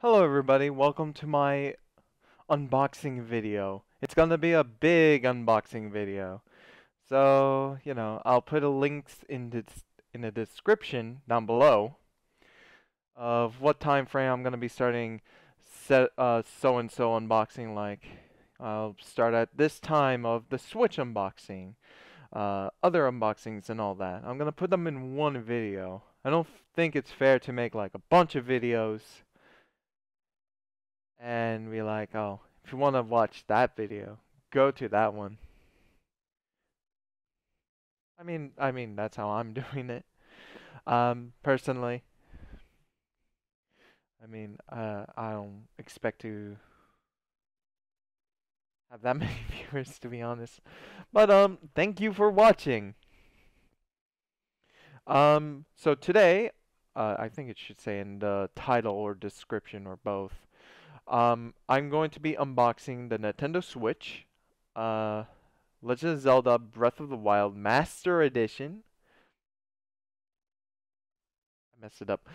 Hello everybody, welcome to my unboxing video. It's gonna be a big unboxing video. So, you know, I'll put a links in the, in the description down below of what time frame I'm gonna be starting set uh so and so unboxing like I'll start at this time of the Switch unboxing, uh, other unboxings and all that. I'm gonna put them in one video. I don't think it's fair to make like a bunch of videos and be like, oh, if you want to watch that video, go to that one. I mean, I mean that's how I'm doing it. Um, personally. I mean, uh, I don't expect to have that many viewers to be honest. But um, thank you for watching. Um, so today, uh, I think it should say in the title or description or both. Um, I'm going to be unboxing the Nintendo Switch, uh, Legend of Zelda Breath of the Wild Master Edition. I messed it up.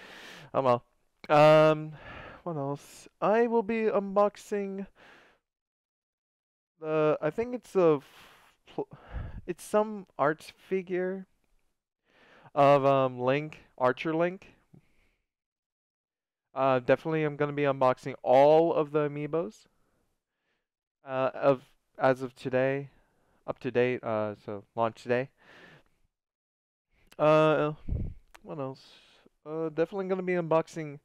Oh well. Um, what else? I will be unboxing the. I think it's a. It's some art figure of um Link, Archer Link. Uh, definitely, I'm gonna be unboxing all of the amiibos. Uh, of as of today, up to date. Uh, so launch today. Uh, what else? Uh, definitely gonna be unboxing.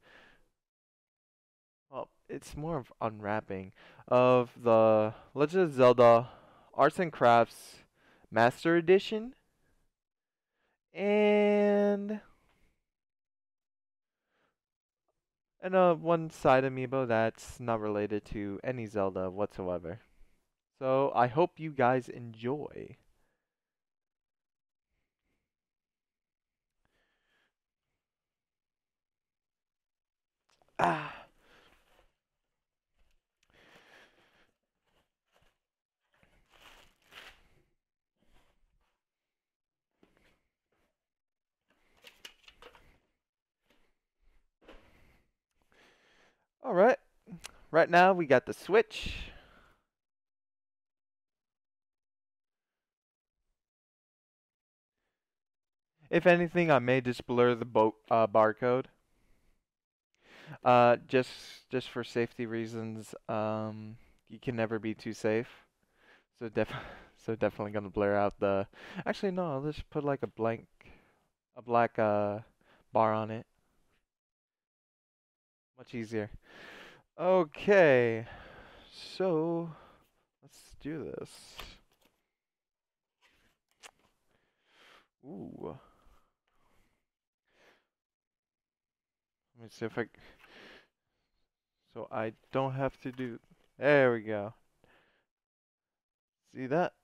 Well, it's more of unwrapping of the Legend of Zelda Arts and Crafts Master Edition. And and uh one side amiibo that's not related to any Zelda whatsoever. So I hope you guys enjoy. Ah. All right. Right now we got the Switch. If anything, I may just blur the boat uh, barcode. Uh, just just for safety reasons. Um, you can never be too safe. So def so definitely gonna blur out the. Actually, no. I'll just put like a blank, a black uh bar on it. Much easier. Okay, so let's do this. Ooh. Let me see if I. So I don't have to do. There we go. See that?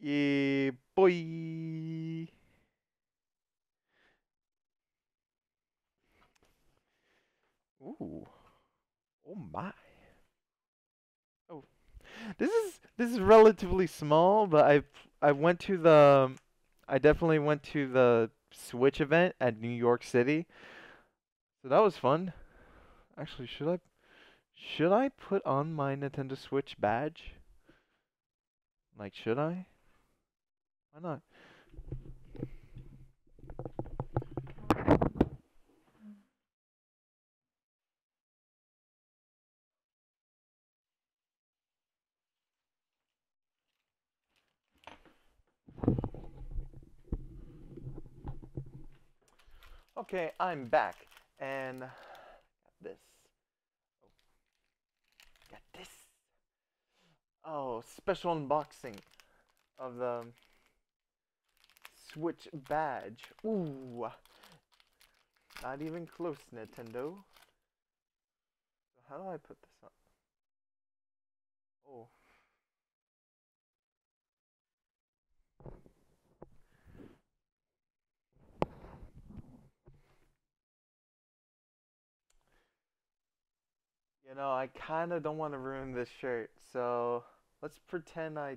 Yeah, boy. Ooh. Oh my. Oh. This is this is relatively small, but I I went to the I definitely went to the Switch event at New York City. So that was fun. Actually, should I should I put on my Nintendo Switch badge? Like, should I? Why not? Okay, I'm back, and got this. Oh, got this. Oh, special unboxing of the Switch badge. Ooh, not even close, Nintendo. How do I put this know, I kind of don't want to ruin this shirt, so let's pretend I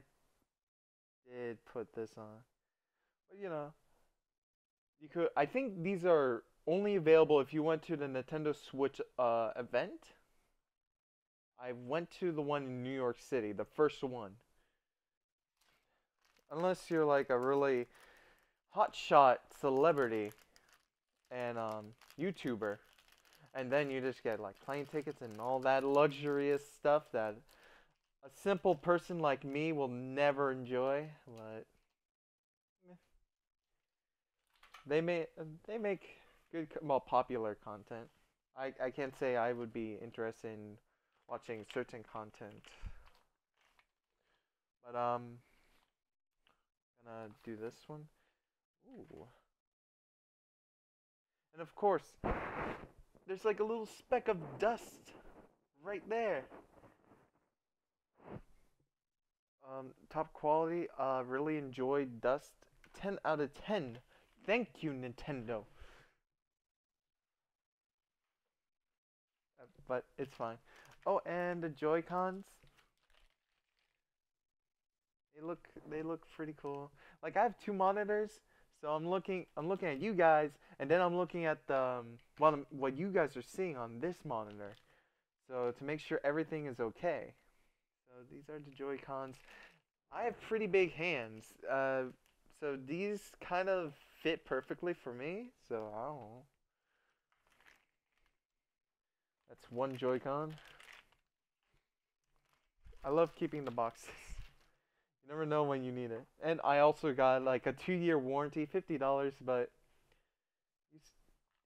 did put this on. But you know, you could. I think these are only available if you went to the Nintendo Switch uh, event. I went to the one in New York City, the first one. Unless you're like a really hotshot celebrity and um, YouTuber, and then you just get like plane tickets and all that luxurious stuff that a simple person like me will never enjoy. But they may they make good well popular content. I I can't say I would be interested in watching certain content. But um gonna do this one. Ooh. And of course, there's like a little speck of dust right there. Um, top quality, uh, really enjoyed Dust. 10 out of 10. Thank you, Nintendo. Uh, but it's fine. Oh, and the Joy-Cons. They look they look pretty cool. Like I have two monitors, so I'm looking I'm looking at you guys, and then I'm looking at the um, what what you guys are seeing on this monitor. So to make sure everything is okay. So these are the Joy Cons. I have pretty big hands, uh, so these kind of fit perfectly for me. So I don't know. That's one Joy-Con. I love keeping the boxes. Never know when you need it. And I also got like a two-year warranty, fifty dollars. But you,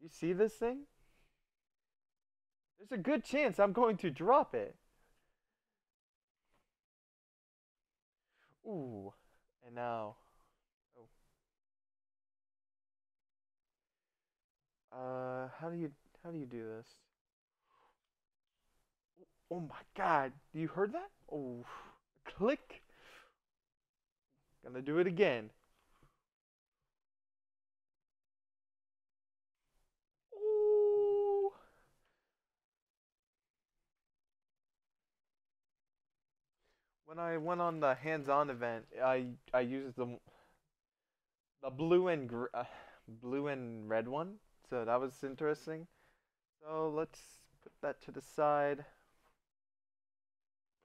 you see this thing? There's a good chance I'm going to drop it. Ooh, and now, oh. Uh, how do you how do you do this? Oh my God! You heard that? Oh, click. Gonna do it again. When I went on the hands-on event, I I used the the blue and uh, blue and red one, so that was interesting. So let's put that to the side.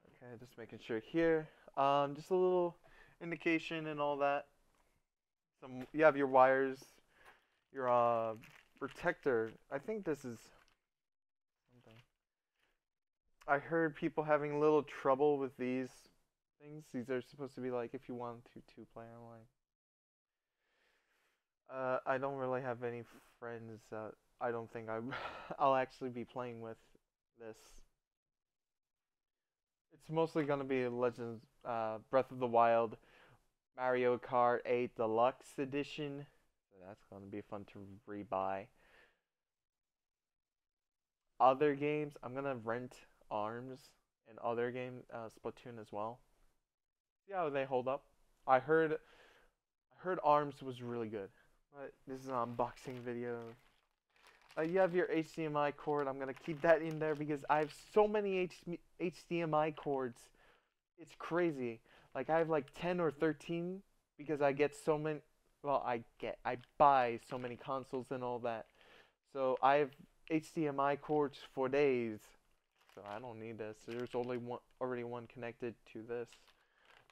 Okay, just making sure here. Um, just a little indication and all that. Some you have your wires, your uh protector. I think this is something. I heard people having a little trouble with these things. These are supposed to be like if you want to to play online. Uh, I don't really have any friends that I don't think I I'll actually be playing with this. It's mostly gonna be Legends, uh, Breath of the Wild, Mario Kart 8 Deluxe Edition. So that's gonna be fun to rebuy. Other games, I'm gonna rent Arms and other game, uh, Splatoon as well. See how they hold up. I heard, I heard Arms was really good. But this is an unboxing video. Uh, you have your HDMI cord. I'm gonna keep that in there because I have so many H HDMI cords. It's crazy. Like I have like 10 or 13 because I get so many. Well, I get I buy so many consoles and all that. So I have HDMI cords for days. So I don't need this. There's only one already one connected to this,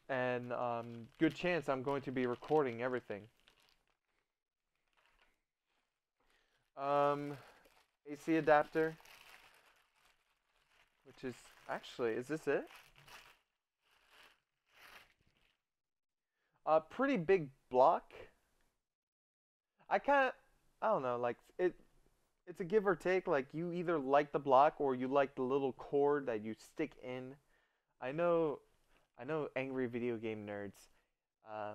and um, good chance I'm going to be recording everything. Um, AC adapter, which is actually, is this it? A pretty big block. I kind of, I don't know, like it. It's a give or take. Like you either like the block or you like the little cord that you stick in. I know, I know, angry video game nerds. Uh,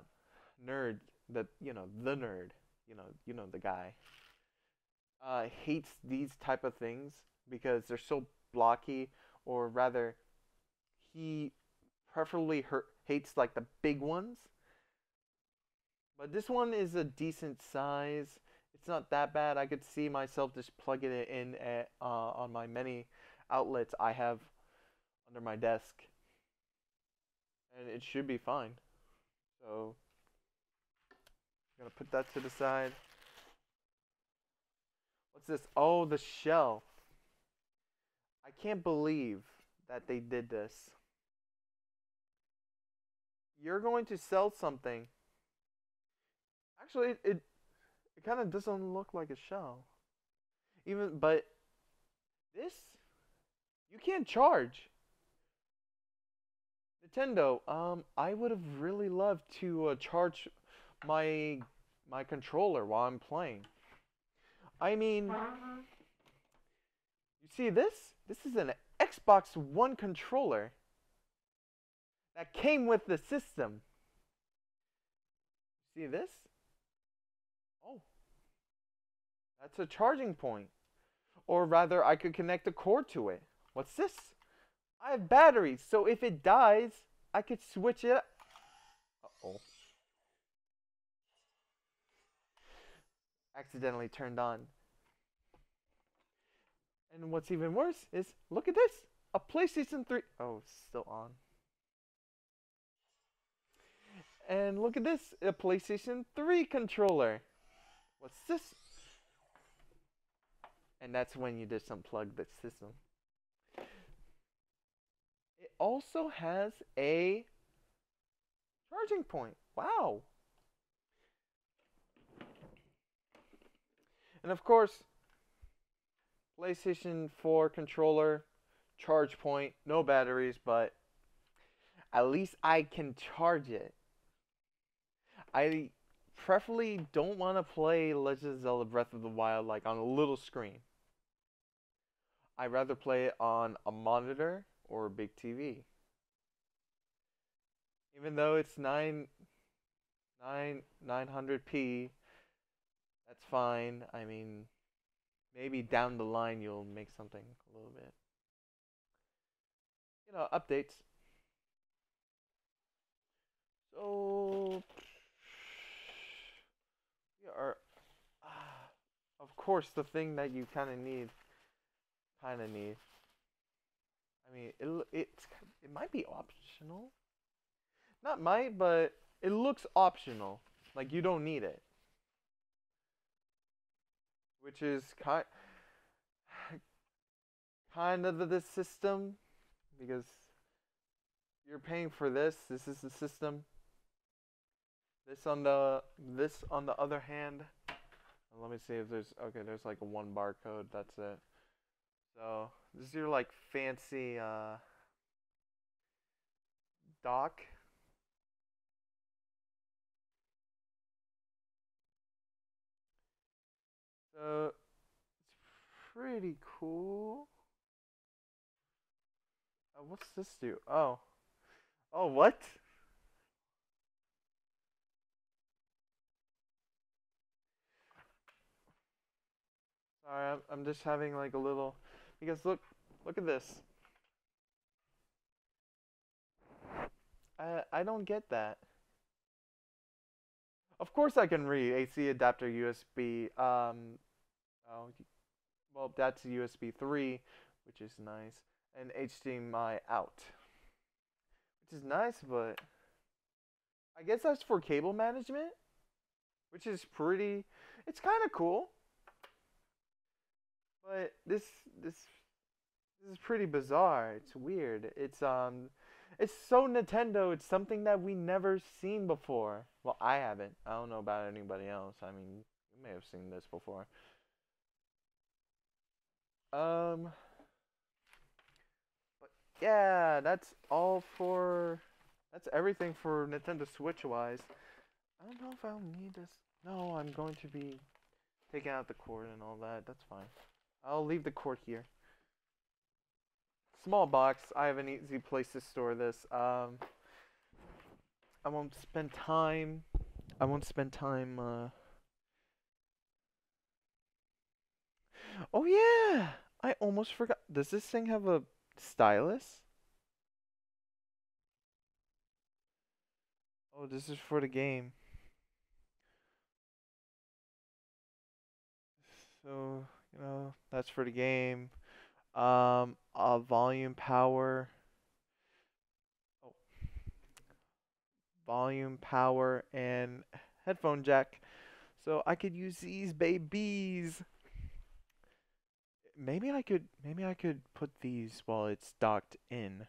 nerd, the you know the nerd, you know you know the guy uh, hates these type of things because they're so blocky, or rather, he preferably hates like the big ones. But this one is a decent size. It's not that bad. I could see myself just plugging it in at, uh, on my many outlets I have under my desk. And it should be fine. So, I'm going to put that to the side. What's this? Oh, the shell. I can't believe that they did this. You're going to sell something. Actually, it it, kind of doesn't look like a shell. Even but this you can't charge. Nintendo, um, I would have really loved to uh, charge my my controller while I'm playing. I mean, you see this? This is an Xbox One controller that came with the system. See this? That's a charging point. Or rather, I could connect a cord to it. What's this? I have batteries, so if it dies, I could switch it. Uh-oh. Accidentally turned on. And what's even worse is, look at this! A PlayStation 3. Oh, still on. And look at this, a PlayStation 3 controller. What's this? And that's when you just unplug the system. It also has a charging point. Wow. And of course, PlayStation 4 controller, charge point, no batteries, but at least I can charge it. I preferably don't want to play Legend of Zelda Breath of the Wild like on a little screen. I'd rather play it on a monitor or a big TV. Even though it's 9 9 900p, that's fine. I mean, maybe down the line you'll make something a little bit. You know, updates. So we are uh, of course the thing that you kind of need kind of need. I mean, it it's it might be optional. Not might, but it looks optional. Like you don't need it. Which is kind kind of the system because you're paying for this. This is the system. This on the this on the other hand. Let me see if there's okay. There's like a one barcode. That's it. So this is your like fancy uh, dock. So it's pretty cool. Uh, what's this do? Oh. Oh, what? Sorry, I'm, I'm just having like a little because look, look at this. I I don't get that. Of course I can read AC adapter USB. Um, oh, well that's USB 3, which is nice, and HDMI out, which is nice, but I guess that's for cable management, which is pretty. It's kind of cool. But this this this is pretty bizarre. It's weird. It's um it's so Nintendo. It's something that we never seen before. Well, I haven't. I don't know about anybody else. I mean, you may have seen this before. Um But yeah, that's all for that's everything for Nintendo Switch wise. I don't know if I'll need this. No, I'm going to be taking out the cord and all that. That's fine. I'll leave the cord here. Small box. I have an easy place to store this. Um, I won't spend time. I won't spend time. Uh... Oh yeah, I almost forgot. Does this thing have a stylus? Oh, this is for the game. So you know, that's for the game. Um, uh, volume power. Oh. Volume power and headphone jack. So I could use these babies. maybe I could maybe I could put these while it's docked in.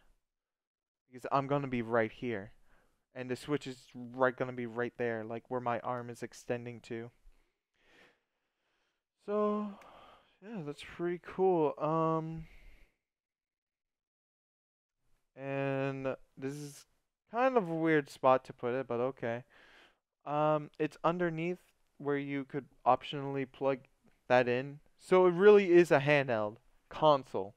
Because I'm gonna be right here. And the switch is right gonna be right there, like where my arm is extending to. So yeah, that's pretty cool. Um and this is kind of a weird spot to put it, but okay. Um it's underneath where you could optionally plug that in. So it really is a handheld console.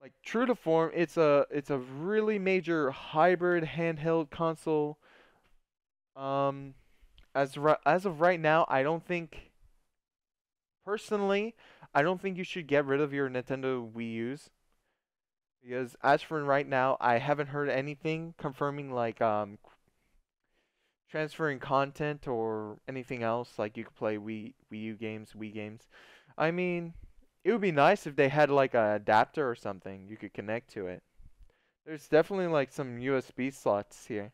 Like true to form, it's a it's a really major hybrid handheld console. Um, as as of right now, I don't think personally, I don't think you should get rid of your Nintendo Wii U's. Because as for right now, I haven't heard anything confirming like um transferring content or anything else like you could play Wii Wii U games, Wii games. I mean, it would be nice if they had like an adapter or something you could connect to it. There's definitely like some USB slots here.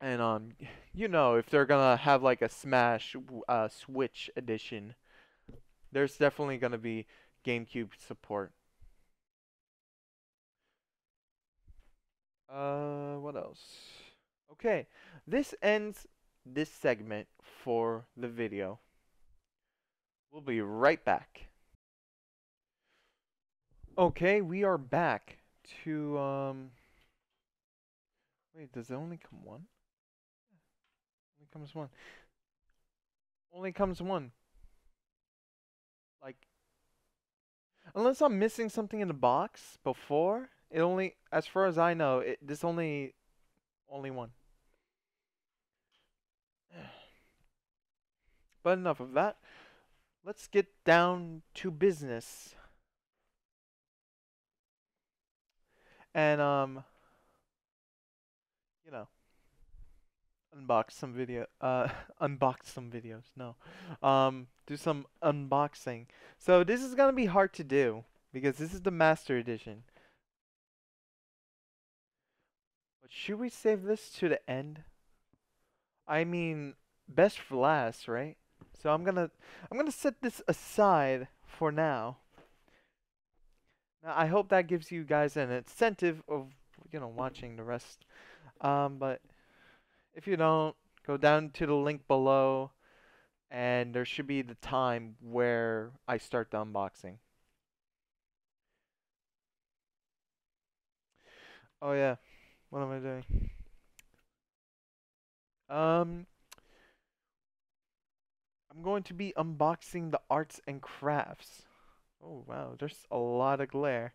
And um you know, if they're to have like a Smash uh Switch edition, there's definitely to be GameCube support. Uh what else? Okay, this ends this segment for the video. We'll be right back. Okay, we are back to, um... Wait, does it only come one? Comes one. Only comes one. Like, unless I'm missing something in the box before, it only, as far as I know, it this only, only one. But enough of that. Let's get down to business. And um you know unbox some video uh unbox some videos. No. Um do some unboxing. So this is going to be hard to do because this is the master edition. But should we save this to the end? I mean, best for last, right? So I'm gonna I'm gonna set this aside for now. Now I hope that gives you guys an incentive of you know watching the rest. Um, but if you don't, go down to the link below, and there should be the time where I start the unboxing. Oh yeah, what am I doing? Um. I'm going to be unboxing the arts and crafts. Oh wow, there's a lot of glare.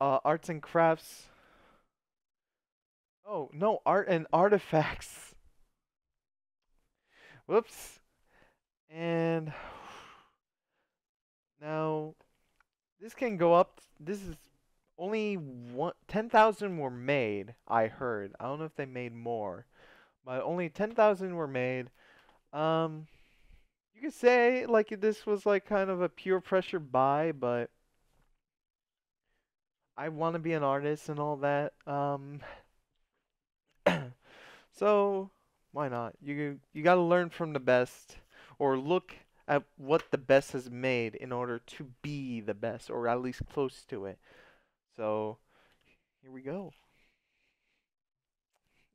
Uh, arts and crafts. Oh no, art and artifacts. Whoops. And now this can go up. This is only one. Ten thousand were made. I heard. I don't know if they made more, but only ten thousand were made. Um you could say like this was like kind of a pure pressure buy, but I want to be an artist and all that. Um, so why not? You you got to learn from the best, or look at what the best has made in order to be the best, or at least close to it. So here we go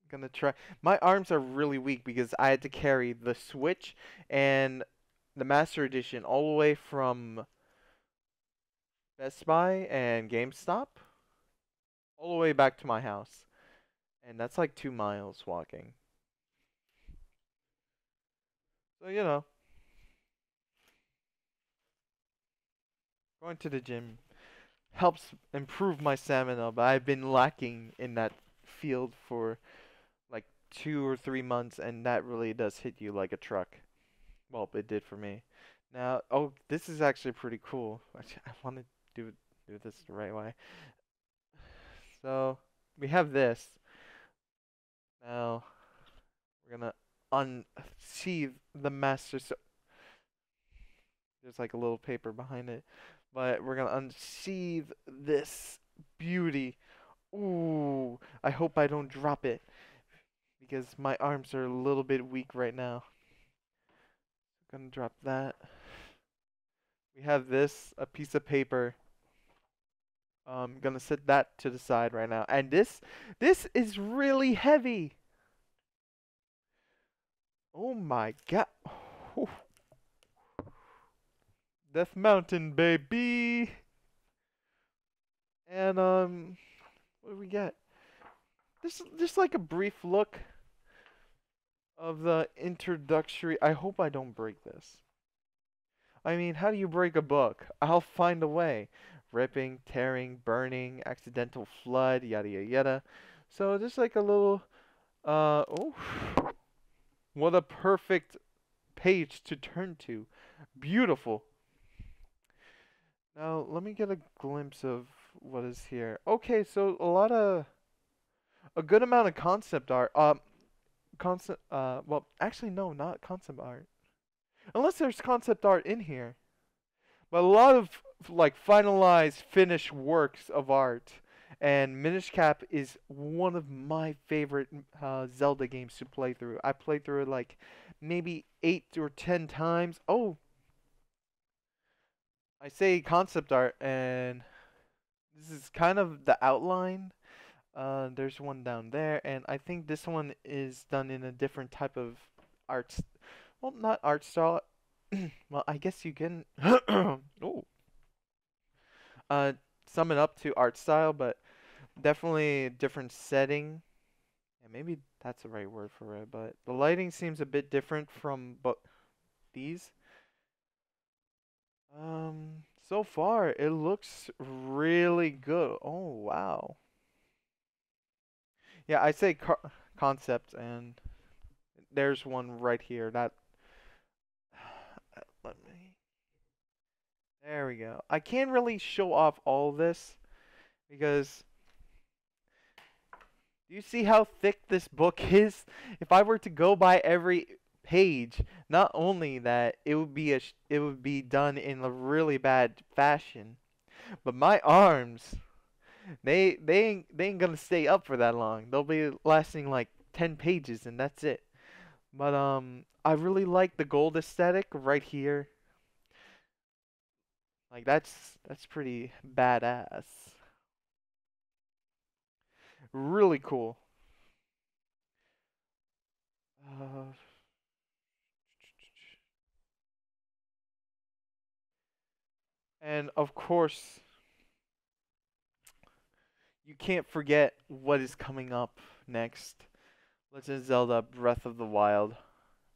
gonna try. My arms are really weak because I had to carry the Switch and the Master Edition all the way from Best Buy and GameStop all the way back to my house. And that's like two miles walking. So, you know. Going to the gym helps improve my stamina, but I've been lacking in that field for like two or three months, and that really does hit you like a truck. Well, it did for me. Now, oh, this is actually pretty cool. I want to do do this the right way. So we have this. Now we're gonna unsheath the master. So there's like a little paper behind it, but we're gonna unsheath this beauty. Ooh, I hope I don't drop it because my arms are a little bit weak right now. I'm gonna drop that. We have this, a piece of paper. I'm gonna set that to the side right now. And this, this is really heavy. Oh my god. Death Mountain, baby. And um, what do we get? This just like a brief look of the introductory. I hope I don't break this. I mean, how do you break a book? I'll find a way. Ripping, tearing, burning, accidental flood, yada yada yada. So just like a little, uh, oh, what a perfect page to turn to. Beautiful. Now let me get a glimpse of what is here. Okay, so a lot of, a good amount of concept art. Um, concept. Uh, well, actually no, not concept art. Unless there's concept art in here. But a lot of like finalized finished works of art. And Minish Cap is one of my favorite uh, Zelda games to play through. I played through it like maybe eight or ten times. Oh, I say concept art, and this is kind of the outline. Uh, there's one down there, and I think this one is done in a different type of art. Well, not art style. well, I guess you can. oh. Uh, sum it up to art style, but definitely different setting. And maybe that's the right word for it, but the lighting seems a bit different from but these. Um, so far it looks really good. Oh wow. Yeah, I say concept, and there's one right here. That let me. There we go. I can't really show off all this because do you see how thick this book is? If I were to go by every page, not only that it would be a it would be done in a really bad fashion, but my arms they they ain't they ain't gonna stay up for that long. They'll be lasting like 10 pages and that's it. But um I really like the gold aesthetic right here. Like that's that's pretty badass. Really cool. Uh, and of course, you can't forget what is coming up next. Legend of Zelda Breath of the Wild.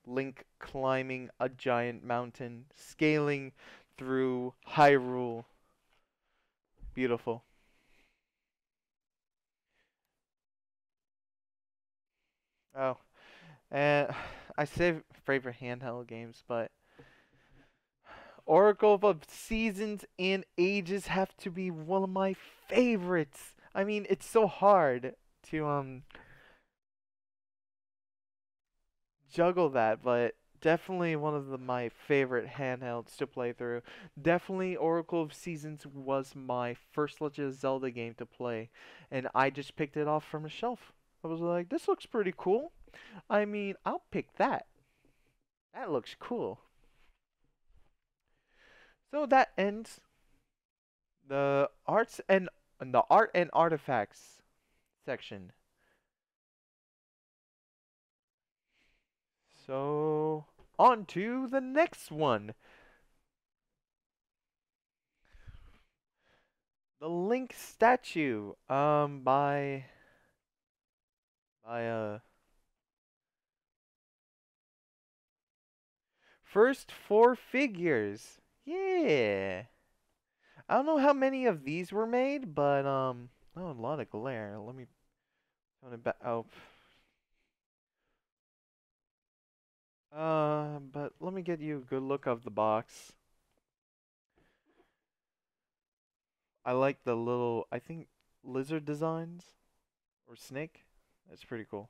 Link climbing a giant mountain, scaling through Hyrule. Beautiful. Oh, and I say favorite handheld games, but Oracle of Seasons and Ages have to be one of my favorites. I mean, it's so hard to um juggle that, but definitely one of the, my favorite handhelds to play through. Definitely Oracle of Seasons was my first Legend of Zelda game to play, and I just picked it off from a shelf. I was like, this looks pretty cool. I mean, I'll pick that. That looks cool. So that ends the arts and the art and artifacts section. So on to the next one. The Link statue um by by uh First four figures. Yeah. I don't know how many of these were made, but um oh a lot of glare. Let me turn it back oh Uh, but let me get you a good look of the box. I like the little, I think, lizard designs or snake. That's pretty cool.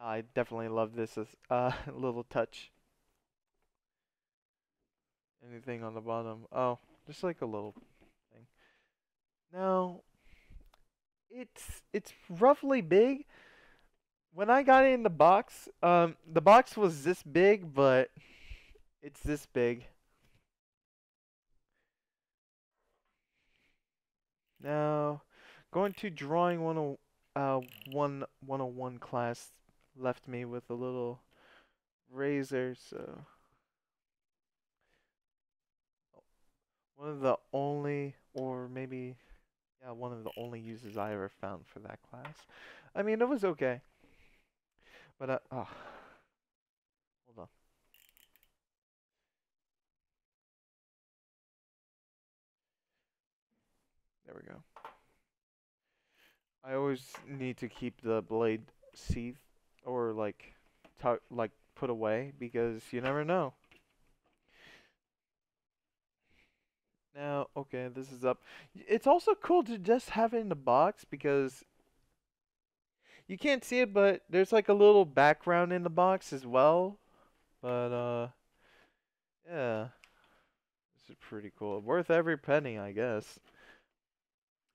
I definitely love this as uh, little touch. Anything on the bottom? Oh, just like a little thing. Now, it's it's roughly big when I got it in the box, um, the box was this big, but It's this big. Now, going to drawing 10, uh, 1, 101 class left me with a little razor, so one of the only, or maybe, yeah, one of the only uses I ever found for that class. I mean, it was okay, but uh, oh, hold on. There we go. I always need to keep the blade sheath or like like put away because you never know. Now, okay, this is up. It's also cool to just have it in the box because you can't see it, but there's like a little background in the box as well. But uh yeah. This is pretty cool. Worth every penny, I guess.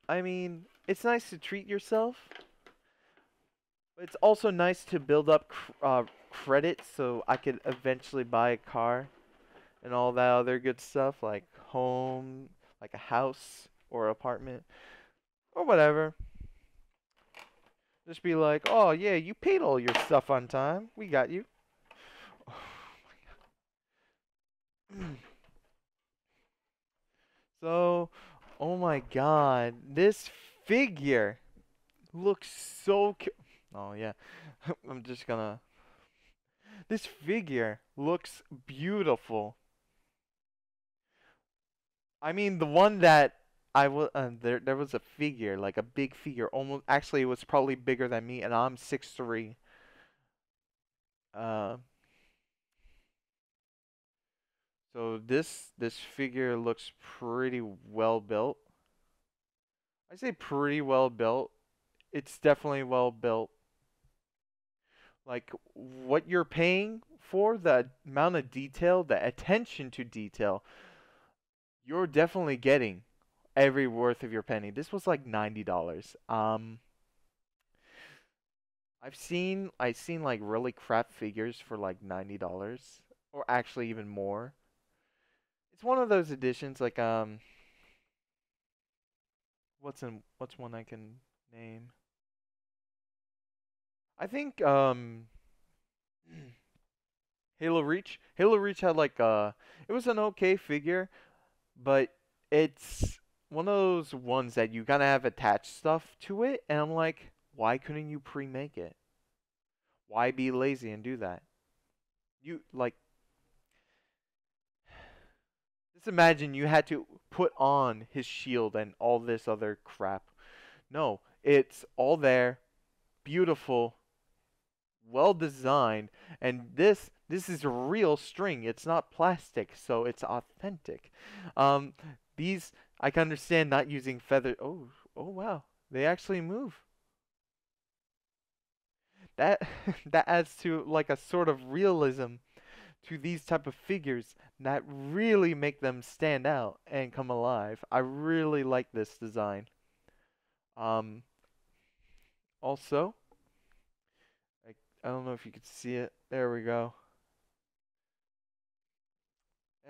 I mean, it's nice to treat yourself. But it's also nice to build up cr uh, credit so I could eventually buy a car and all that other good stuff like home, like a house or apartment or whatever. Just be like, oh yeah, you paid all your stuff on time. We got you. Oh so, Oh my god, this figure looks so cute. Oh yeah, I'm just gonna. This figure looks beautiful. I mean, the one that I was uh, there. There was a figure, like a big figure. Almost, actually, it was probably bigger than me, and I'm six three. Uh. So this this figure looks pretty well built. I say pretty well built. It's definitely well built. Like what you're paying for, the amount of detail, the attention to detail, you're definitely getting every worth of your penny. This was like $90. Um I've seen I've seen like really crap figures for like $90 or actually even more it's one of those editions like um what's in what's one I can name? I think um Halo Reach. Halo Reach had like uh it was an okay figure, but it's one of those ones that you gotta have attached stuff to it, and I'm like, why couldn't you pre-make it? Why be lazy and do that? You like just imagine you had to put on his shield and all this other crap. No, it's all there, beautiful, well designed, and this this is real string. It's not plastic, so it's authentic. Um, these I can understand not using feather. Oh, oh wow, they actually move. That that adds to like a sort of realism to these type of figures that really make them stand out and come alive. I really like this design. Um, also, I, I don't know if you can see it. There we go.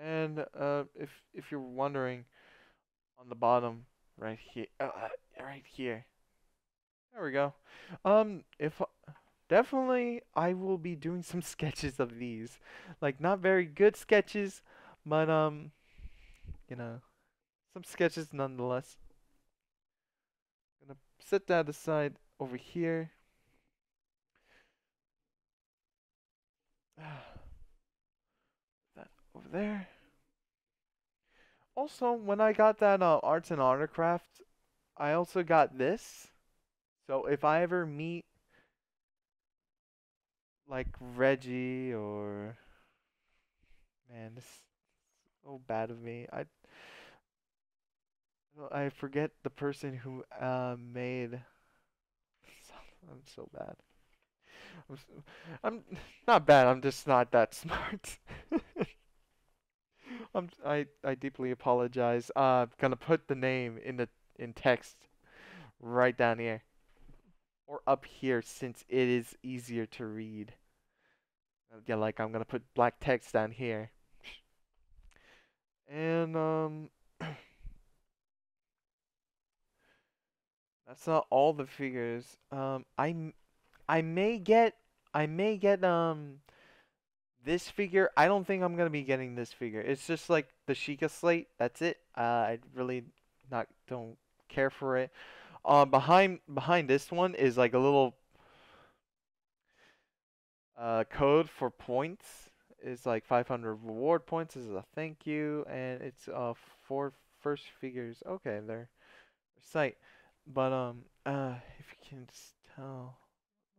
And uh, if if you're wondering, on the bottom right here, uh, right here. There we go. Um, if definitely I will be doing some sketches of these. Like not very good sketches, but um you know, some sketches nonetheless. Gonna set that aside over here. that over there. Also, when I got that uh, arts and autocraft, I also got this. So if I ever meet like Reggie or man, this is so bad of me. I I forget the person who uh, made. I'm so bad. I'm, so, I'm not bad. I'm just not that smart. I'm, I I deeply apologize. Uh, I'm gonna put the name in the in text right down here or up here since it is easier to read. Yeah, like I'm gonna put black text down here. And um That's not all the figures. Um I I may get I may get um this figure. I don't think I'm gonna be getting this figure. It's just like the Sheikah slate. That's it. Uh, I really not don't care for it. Uh, behind behind this one is like a little uh code for points. It's like 500 reward points. This is a thank you, and it's uh four first figures. Okay, their site. But um, uh, if you can just tell,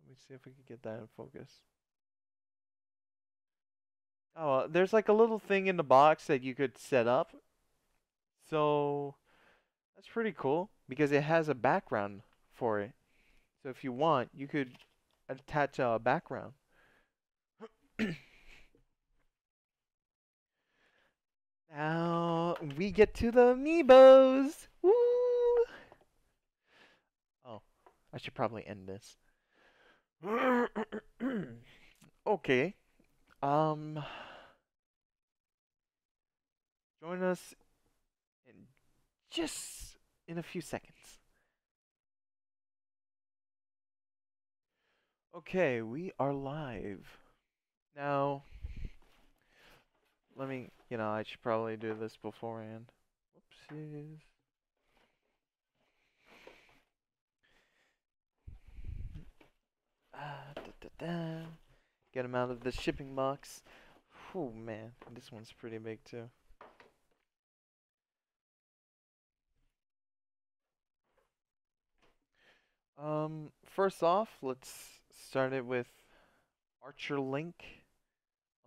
let me see if we can get that in focus. Oh, uh, there's like a little thing in the box that you could set up. So that's pretty cool because it has a background for it. So if you want, you could attach a background. now we get to the amiibos. Woo! Oh, I should probably end this. okay. Um join us in just in a few seconds. Okay, we are live. Now, let me, you know, I should probably do this beforehand. Whoopsies. Ah, da, da, da. Get him out of the shipping box. Oh man, this one's pretty big too. Um, first off, let's start it with Archer Link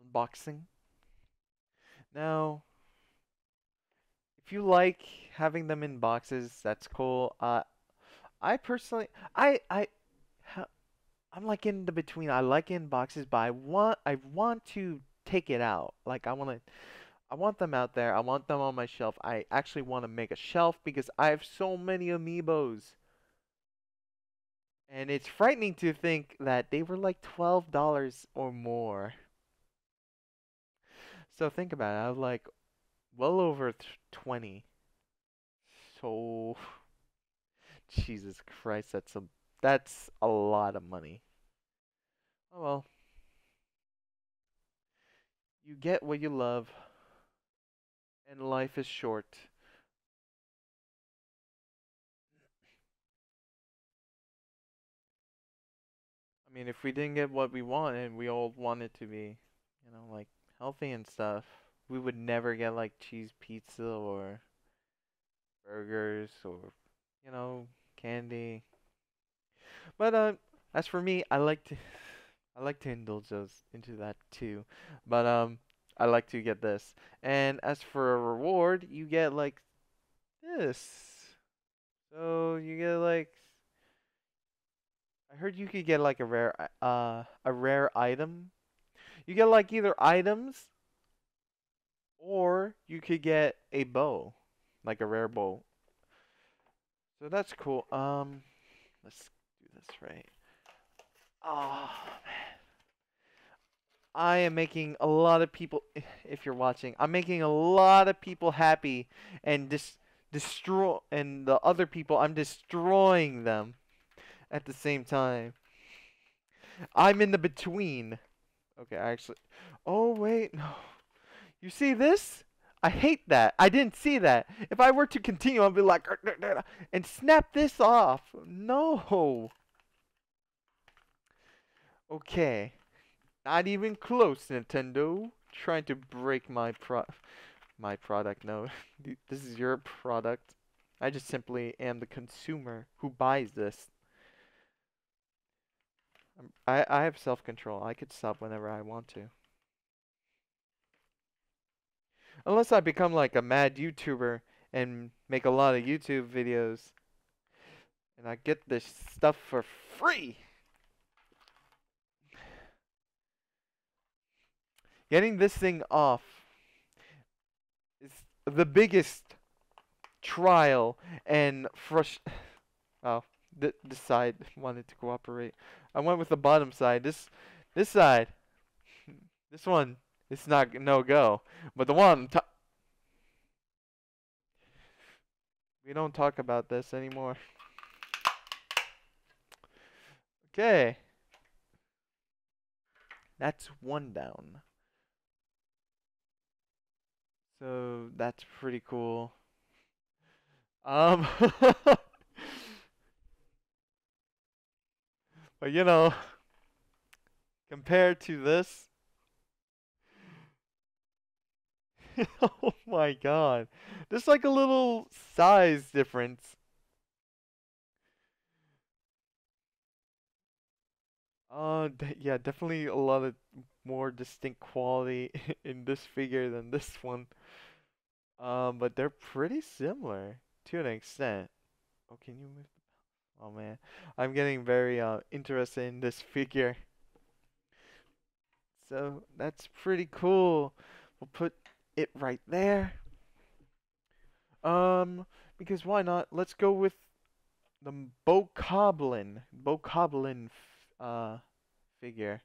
unboxing. Now, if you like having them in boxes, that's cool. Uh, I personally, I, I, I'm like in the between. I like in boxes, but I want, I want to take it out. Like I want to, I want them out there. I want them on my shelf. I actually want to make a shelf because I have so many amiibos. And it's frightening to think that they were like $12 or more. So think about it. I have like well over 20. So Jesus Christ, that's a that's a lot of money. Oh well. You get what you love and life is short. I mean, if we didn't get what we wanted, we all wanted to be, you know, like healthy and stuff, we would never get like cheese pizza or burgers or, you know, candy. But uh, as for me, I like to, I like to indulge those into that too. But um, I like to get this. And as for a reward, you get like this. So you get like I heard you could get like a rare uh a rare item. You get like either items or you could get a bow, like a rare bow. So that's cool. Um let's do this right. Oh. I am making a lot of people if you're watching, I'm making a lot of people happy and just destroy and the other people I'm destroying them at the same time. I'm in the between. Okay, actually. Oh, wait. No. You see this? I hate that. I didn't see that. If I were to continue, I'd be like, and snap this off. No. Okay. Not even close, Nintendo. Trying to break my pro my product. No, this is your product. I just simply am the consumer who buys this. Um, I, I have self-control. I could stop whenever I want to. Unless I become like a mad YouTuber and make a lot of YouTube videos. And I get this stuff for free. Getting this thing off is the biggest trial and frustration. Oh, th this side wanted to cooperate. I went with the bottom side. This this side, this one, it's not no go. But the one top. We don't talk about this anymore. Okay. That's one down. So that's pretty cool. Um, but you know, compared to this, oh my god, there's like a little size difference. Uh, yeah, definitely a lot of more distinct quality in this figure than this one. Um, but they're pretty similar to an extent. Oh, can you move? Oh man, I'm getting very uh interested in this figure. So that's pretty cool. We'll put it right there. Um, because why not? Let's go with the Bokoblin. Bokoblin uh figure.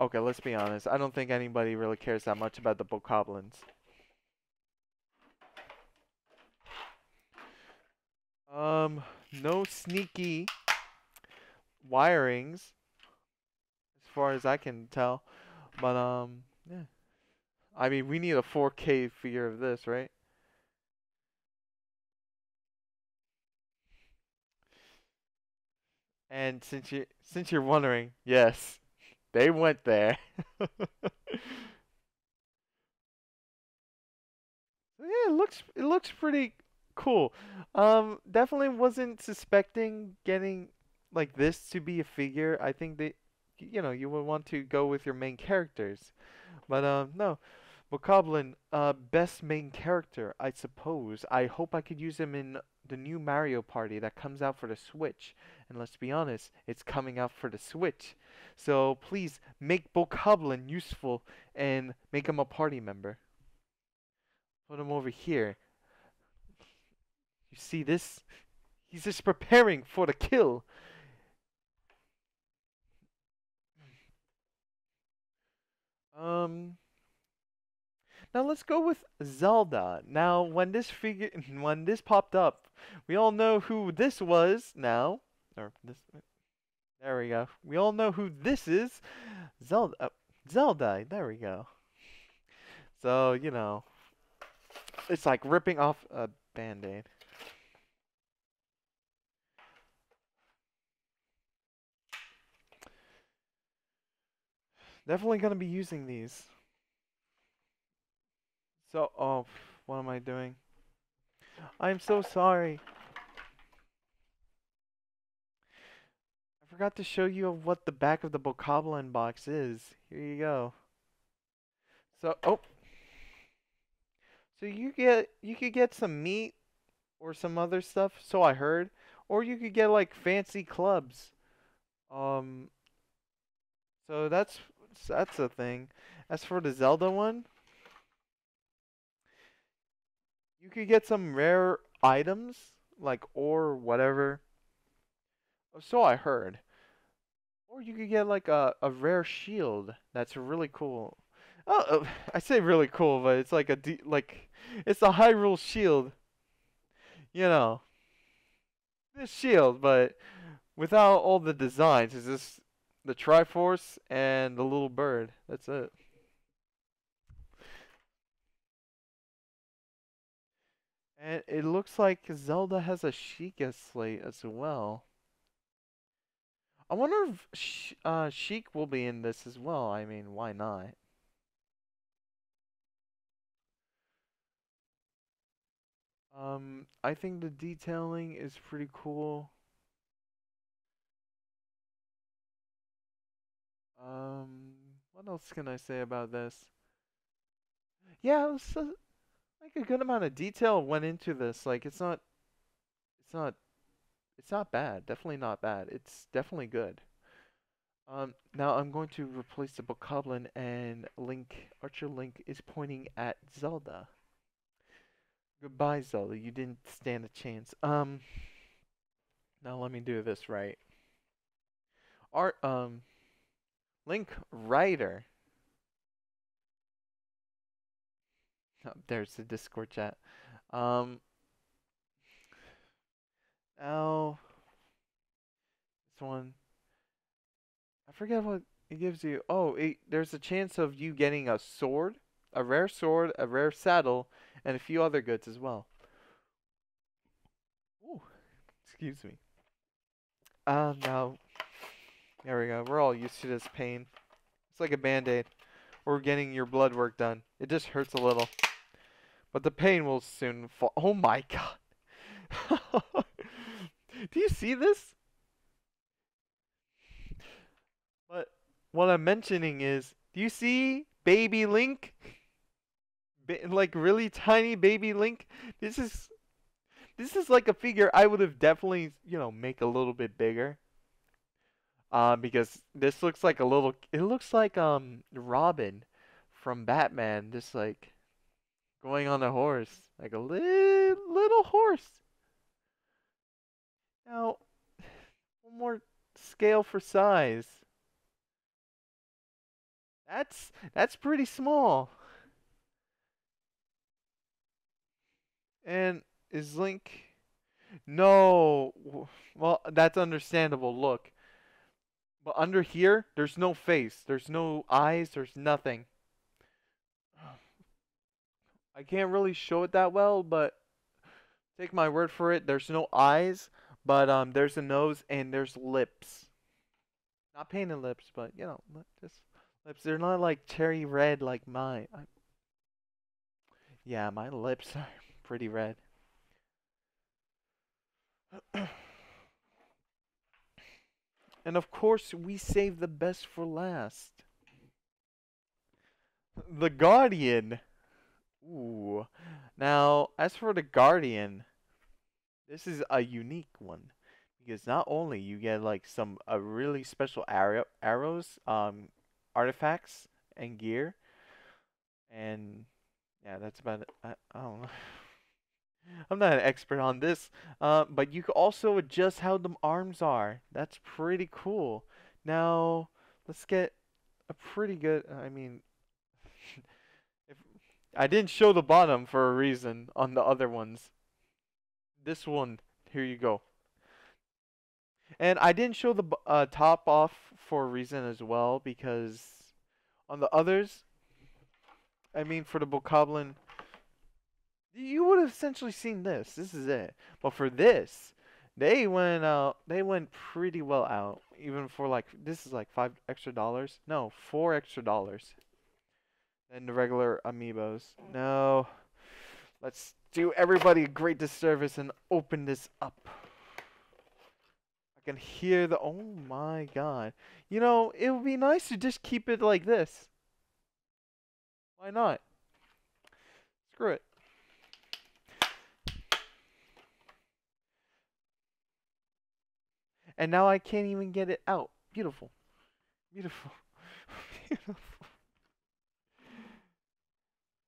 Okay, let's be honest. I don't think anybody really cares that much about the Bokoblins. Um, no sneaky wirings, as far as I can tell. But um, yeah. I mean, we need a 4K figure of this, right? And since you since you're wondering, yes, they went there. yeah, it looks it looks pretty cool. Um, definitely wasn't suspecting getting like this to be a figure. I think that you know you would want to go with your main characters, but um, no. Bokoblin, uh, best main character, I suppose. I hope I could use him in the new Mario Party that comes out for the Switch. And let's be honest, it's coming out for the Switch. So please make Bokoblin useful and make him a party member. Put him over here. You see this? He's just preparing for the kill. Um now let's go with Zelda. Now when this figure when this popped up, we all know who this was now. Or this There we go. We all know who this is. Zelda uh, Zelda. There we go. So, you know, it's like ripping off a band-aid. Definitely going to be using these. So, oh, what am I doing? I'm so sorry. Forgot to show you what the back of the Bokoblin box is. Here you go. So, oh. So you get you could get some meat or some other stuff, so I heard, or you could get like fancy clubs. Um so that's that's a thing. As for the Zelda one, You could get some rare items, like or whatever. So I heard. Or you could get like a, a rare shield that's really cool. Oh, I say really cool, but it's like a de like it's a Hyrule shield. You know, this shield, but without all the designs. Is this the Triforce and the little bird. That's it. And it looks like Zelda has a Sheikah slate as well. I wonder if uh, Sheik will be in this as well. I mean, why not? Um, I think the detailing is pretty cool. Um, what else can I say about this? Yeah, it was, like a good amount of detail went into this. Like it's not it's not it's not bad. Definitely not bad. It's definitely good. Um, now I'm going to replace the book Bokoblin and Link Archer Link is pointing at Zelda. Goodbye, Zelda. You didn't stand a chance. Um now let me do this right. Art um Link Rider Oh, there's the Discord chat. Um, now, this one. I forget what it gives you. Oh, it, there's a chance of you getting a sword, a rare sword, a rare saddle, and a few other goods as well. Ooh, excuse me. Uh, now, there we go. We're all used to this pain. It's like a band-aid. Or getting your blood work done. It just hurts a little. But the pain will soon fall. Oh my god. Do you see this? But what I'm mentioning is, do you see baby Link? Ba like really tiny baby Link? This is this is like a figure I would have definitely, you know, make a little bit bigger. Uh, because this looks like a little it looks like um Robin from Batman just like going on a horse, like a li little horse. Now, one more scale for size. That's that's pretty small. And is Link No. Well, that's understandable. Look. But under here, there's no face. There's no eyes. There's nothing. I can't really show it that well, but take my word for it. There's no eyes, but um, there's a nose and there's lips. Not painted lips, but you know, just lips. They're not like cherry red like mine. I... Yeah, my lips are pretty red. and of course, we save the best for last. The Guardian. Ooh. Now, as for the Guardian, this is a unique one because not only you get like some a really special arrow arrows, um, artifacts and gear, and yeah, that's about it. I, I don't know. I'm not an expert on this, uh, but you can also adjust how the arms are. That's pretty cool. Now, let's get a pretty good. I mean, if I didn't show the bottom for a reason on the other ones. This one, here you go. And I didn't show the uh, top off for a reason as well because on the others, I mean for the Bokoblin, you would have essentially seen this. This is it. But for this, they went out. They went pretty well out. Even for like this is like five extra dollars. No, four extra dollars. Than the regular amiibos. No. Let's do everybody a great disservice and open this up. I can hear the. Oh my god. You know, it would be nice to just keep it like this. Why not? Screw it. And now I can't even get it out. Beautiful. Beautiful. Beautiful.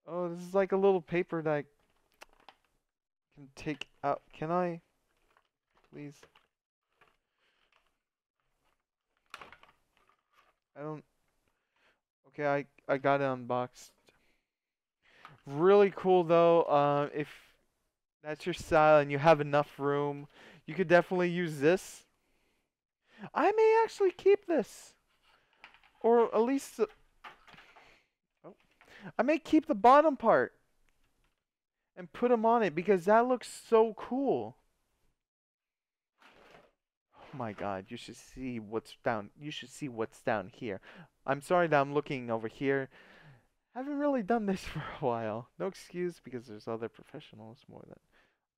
Oh, this is like a little paper that can take out. Can I? Please. I don't. Okay, I I got it unboxed. Really cool though. Uh, if that's your style and you have enough room, you could definitely use this. I may actually keep this. Or at least... The, oh, I may keep the bottom part. And put them on it because that looks so cool. Oh my god, you should see what's down. You should see what's down here. I'm sorry that I'm looking over here. I Haven't really done this for a while. No excuse because there's other professionals more than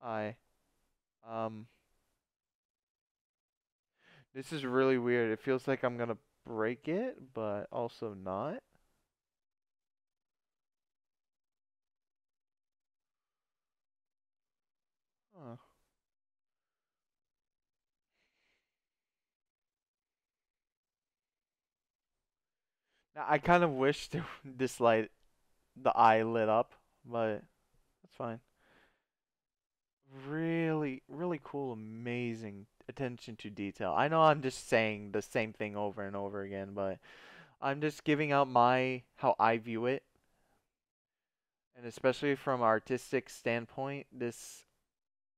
I. Um this is really weird. It feels like I'm gonna break it, but also not. Now, I kind of wish this light, the eye lit up, but that's fine. Really, really cool, amazing attention to detail. I know I'm just saying the same thing over and over again, but I'm just giving out my how I view it. And especially from artistic standpoint, this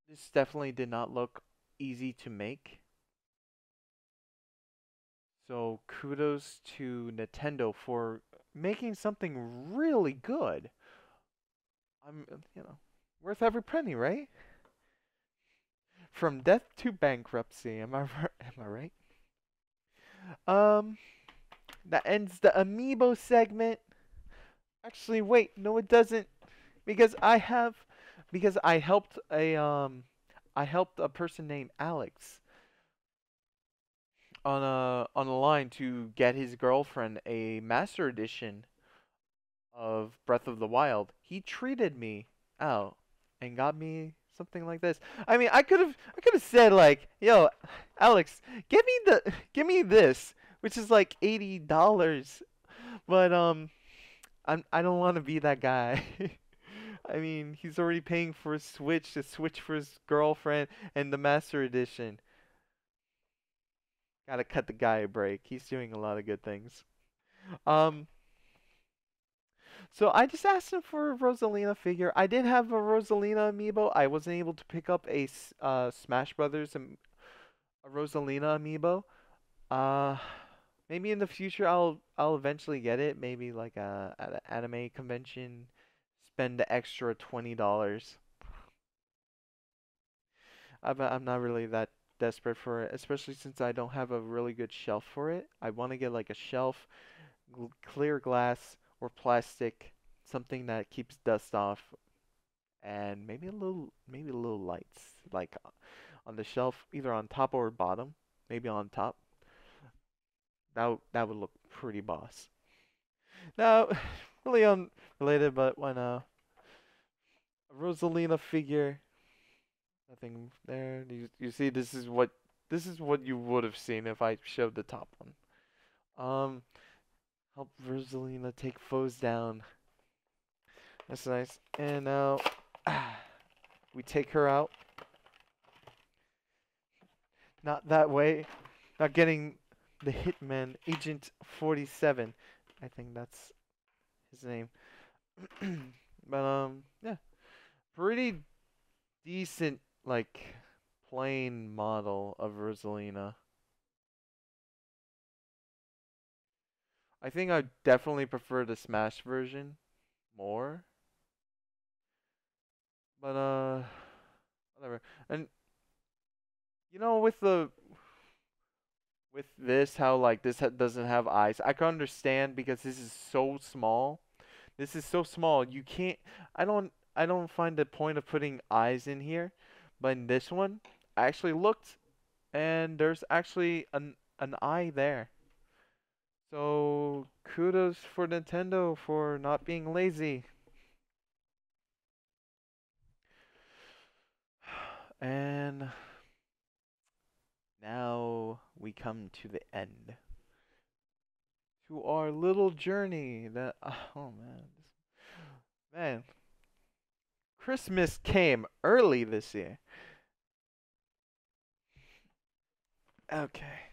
this definitely did not look easy to make. So kudos to Nintendo for making something really good. I'm, you know, worth every penny, right? From death to bankruptcy. Am I am I right? Um, that ends the amiibo segment. Actually, wait, no, it doesn't, because I have, because I helped a um, I helped a person named Alex on a on a line to get his girlfriend a master edition of Breath of the Wild. He treated me out and got me something like this. I mean, I could have I could have said like, "Yo, Alex, give me the give me this," which is like $80. But um I'm I don't want to be that guy. I mean, he's already paying for a Switch, a Switch for his girlfriend, and the Master Edition. Gotta cut the guy a break. He's doing a lot of good things. Um, so I just asked him for a Rosalina figure. I did have a Rosalina amiibo. I wasn't able to pick up a uh, Smash Brothers and a Rosalina amiibo. Uh, maybe in the future I'll I'll eventually get it. Maybe like a at an anime convention, spend the extra twenty dollars. I'm I'm not really that desperate for it, especially since I don't have a really good shelf for it. I want to get like a shelf, gl clear glass or plastic, something that keeps dust off, and maybe a little, maybe a little lights, like on the shelf, either on top or bottom, maybe on top. That that would look pretty boss. Now, really unrelated, but when uh, a Rosalina figure Nothing there. You, you see, this is what this is what you would have seen if I showed the top one. Um, help Rosalina take foes down. That's nice. And now we take her out. Not that way. Not getting the hitman, Agent 47. I think that's his name. but um, yeah, pretty decent like plain model of Rosalina. I think I definitely prefer the Smash version more. But uh whatever. And you know with the with this how like this ha doesn't have eyes. I can understand because this is so small. This is so small. You can't I don't I don't find the point of putting eyes in here but in this one, I actually looked and there's actually an an eye there. So kudos for Nintendo for not being lazy. And now we come to the end. To our little journey that oh man. Man, Christmas came early this year. Okay.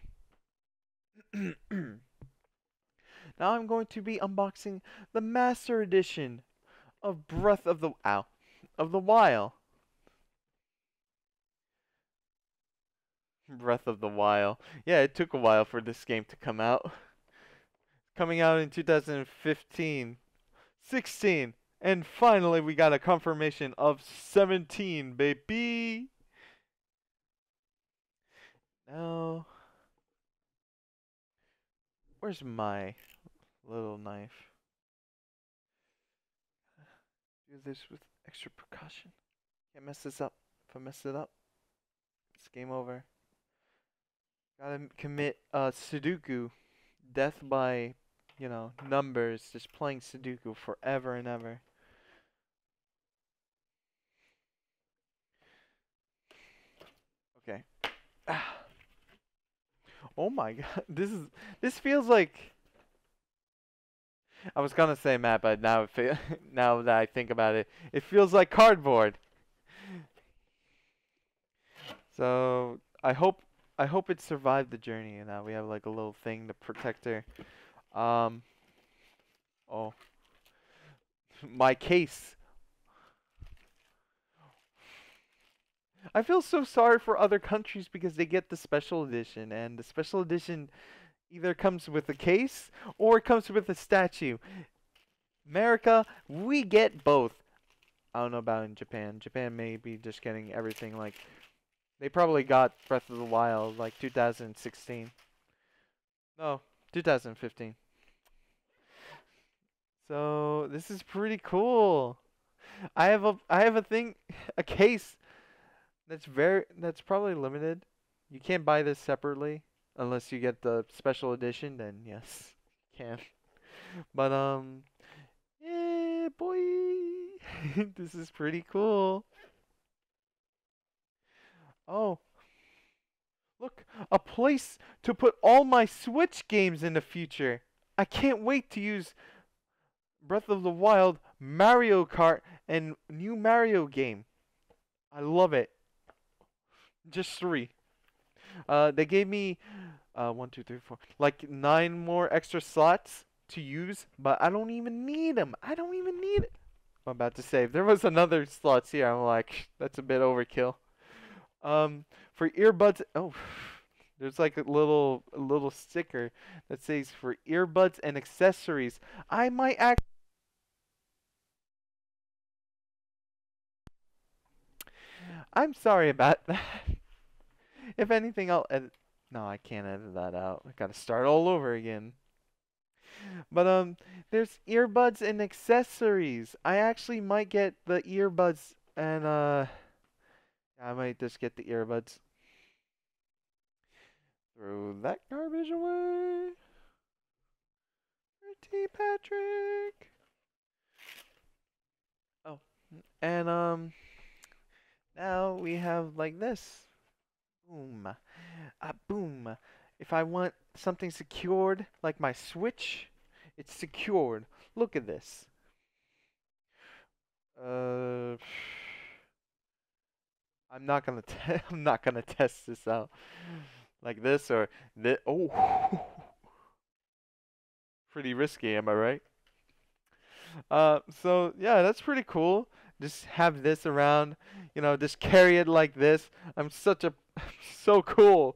now I'm going to be unboxing the Master Edition of Breath of the Ow of the Wild. Breath of the Wild. Yeah, it took a while for this game to come out. Coming out in 2015. 16. And finally, we got a confirmation of 17, baby. Now, where's my little knife? Do this with extra precaution. Can't mess this up. If I mess it up, it's game over. Gotta commit uh, Sudoku, death by you know, numbers, just playing Sudoku forever and ever. Okay. Oh my god, this is this feels like I was gonna say matte, but now now that I think about it, it feels like cardboard. So I hope I hope it survived the journey, and now we have like a little thing to protect her. Um. Oh. My case. I feel so sorry for other countries because they get the special edition, and the special edition either comes with a case or it comes with a statue. America, we get both. I don't know about in Japan. Japan may be just getting everything like they probably got Breath of the Wild like 2016. No, 2015. So this is pretty cool. I have a I have a thing a case that's very that's probably limited. You can't buy this separately unless you get the special edition then yes, you can. But um yeah, boy. this is pretty cool. Oh. Look, a place to put all my Switch games in the future. I can't wait to use Breath of the Wild, Mario Kart, and new Mario game. I love it. Just three. Uh, they gave me uh, one, two, three, four, like nine more extra slots to use, but I don't even need them. I don't even need it. I'm about to save. there was another slots here, I'm like, that's a bit overkill. Um, for earbuds, oh, there's like a little a little sticker that says for earbuds and accessories. I might act. I'm sorry about that. If anything, I'll edit. No, I can't edit that out. I gotta start all over again. But um, there's earbuds and accessories. I actually might get the earbuds and uh, I might just get the earbuds. Throw that garbage away. Pretty Patrick. Oh, and um. Now we have like this. Boom. Ah, boom. If I want something secured, like my Switch, it's secured. Look at this. Uh, I'm not gonna. I'm not gonna test this out like this or this. Oh, pretty risky, am I right? Uh, so yeah, that's pretty cool just have this around, you know, just carry it like this. I'm such a so cool.